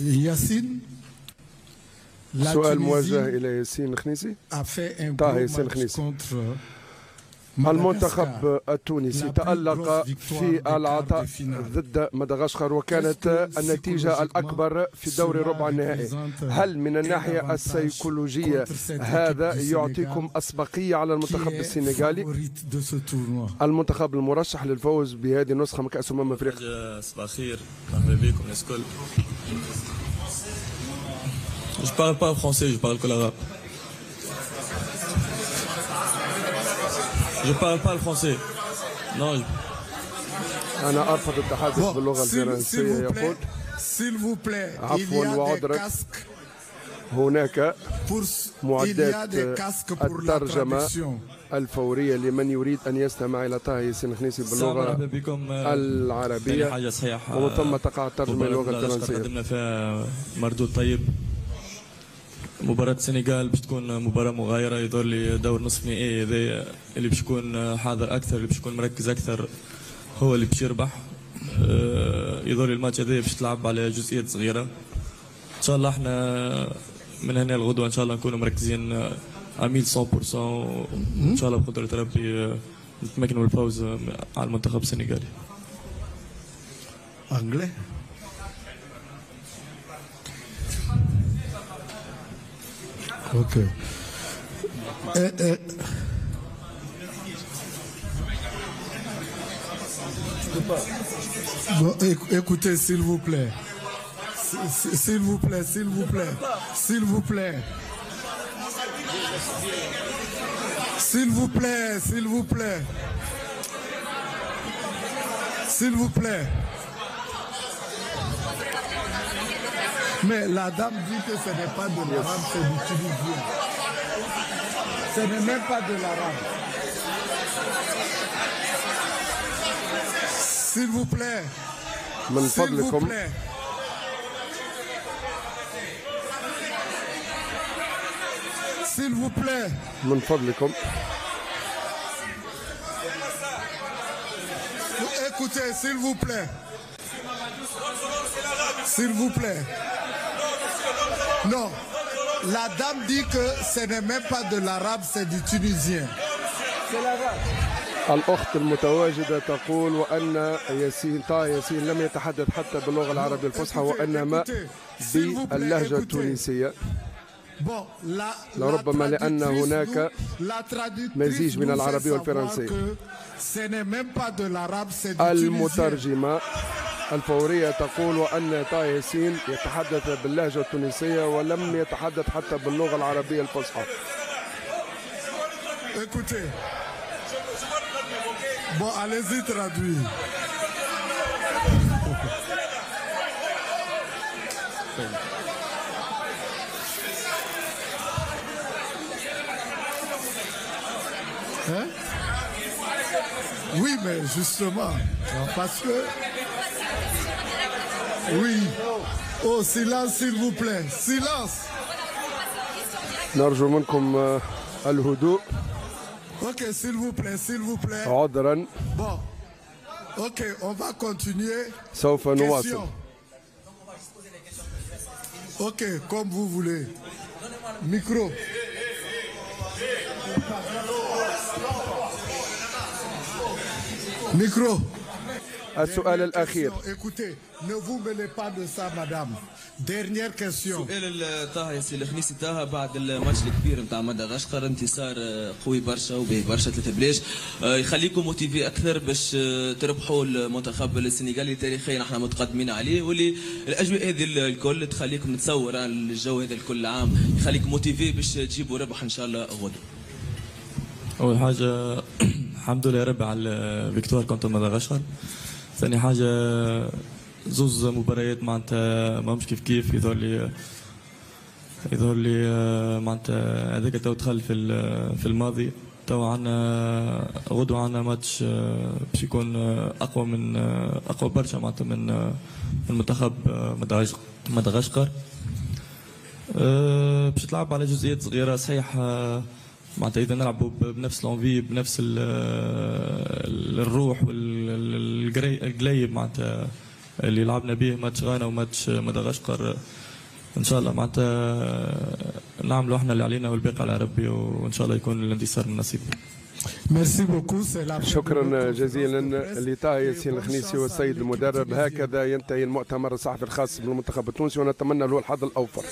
Yacine, la سؤال موجه Tunisie إلى ياسين الخنيسي a fait un طه gros ياسين match خنيسي. contre المنتخب Madagascar. التونسي تألق في العطاء. ضد مدغشقر وكانت النتيجة الأكبر في دوري cela ربع النهائي؟ هل من الناحية السيكولوجية هذا يعطيكم أسبقية على المنتخب السنغالي؟ المنتخب المرشح للفوز بهذه النسخة من كأس أمم أفريقيا. صباح الخير مرحبا بكم الناس الكل Je parle pas français, je parle que l'arabe. Je parle pas le français. Non, je- أنا أرفض التحدث Bon, باللغة الفرنسية يقول s'il vous plaît, عفواً وعذرا. casques. هناك معدات الترجمة. الفورية لمن يريد أن يستمع إلى طه مرحبا باللغة العربية. ومن ثم تقع الترجمة للغة الفرنسية. قدمنا فيها مردود طيب. مباراة السنغال باش تكون مباراة مغايرة يظهر لي دور نصف نهائي. هذا اللي باش يكون حاضر أكثر اللي باش يكون مركز أكثر هو اللي باش يربح آه، يظهر لي الماتش هذا باش تلعب على جزئيات صغيرة. إن شاء الله إحنا من هنا الغدوة إن شاء الله نكونوا مركزين عميل 100% وإن شاء الله بقدرة ربي آه، نتمكنوا من الفوز على المنتخب السنغالي. Anglais Ok. Eh, eh. Bon, éc- écoutez, s'il vous plaît. S'il vous plaît, s'il vous plaît. S'il vous plaît. S'il vous plaît, s'il vous plaît. S'il vous plaît. Mais la dame dit que ce n'est pas de l'arabe, c'est du tunisien. Ce n'est même pas de l'arabe. S'il vous plaît. S'il vous plaît. S'il vous plaît. Mon Écoutez, s'il vous plaît. S'il vous plaît. Non. La dame dit que ce n'est même pas de l'arabe, c'est du tunisien. C'est l'arabe. الأخت المتواجدة تقول وأن ياسين طه ياسين لم يتحدث حتى باللغة العربية الفصحى وإنما باللهجة التونسية لربما لأن هناك مزيج من العربية والفرنسية المترجمة الفورية تقول وأن طه ياسين يتحدث باللهجة التونسية ولم يتحدث حتى باللغة العربية الفصحى. Hein? Oui, mais justement, parce que... Oui. Oh, silence, s'il vous plaît. Silence. نرجو منكم آه، الهدوء Ok, s'il vous plaît, s'il vous plaît. عذرا Bon. Ok, on va continuer. سوف نواصل Question. Ok, comme vous voulez. Micro. Micro. السؤال الأخير. Dernière question. سؤال طه ياسين الخنيسي طه بعد الماتش الكبير نتاع مدغشقر انتصار قوي برشا وباهي برشا ثلاثة بلاش. آه، يخليكم موتيفي أكثر باش آه، تربحوا المنتخب السنغالي تاريخيا إحنا متقدمين عليه. واللي الأجواء هذه الكل تخليكم نتصور الجو هذا الكل عام. يخليكم motivés باش تجيبوا ربح إن شاء الله غدوه أول حاجة الحمد لله ربي على la victoire contre مدغشقر. ثاني حاجة زوز مباريات معناتها ما مش كيف كيف يظهر لي يظهر لي معناتها هذاك تو دخل في في الماضي. تو عندنا غدوة عندنا ماتش آه، باش يكون آه، أقوى من آه، أقوى برشا معناتها من من منتخب مدغشقر. باش تلعب على جزئيات صغيرة صحيح معناتها إذا نلعبوا بنفس لونفي بنفس ال- ال- والقليب معناتها اللي لعبنا به ماتش غانا وماتش مدغشقر إن شاء الله معناتها نعملوا إحنا اللي علينا والباقي على ربي وإن شاء الله يكون الانتصار من نصيب. Fin de شكرا جزيلا. لطه ياسين الخنيسي والسيد المدرب. هكذا ينتهي المؤتمر الصحفي الخاص بالمنتخب التونسي ونتمنى له الحظ الأوفر.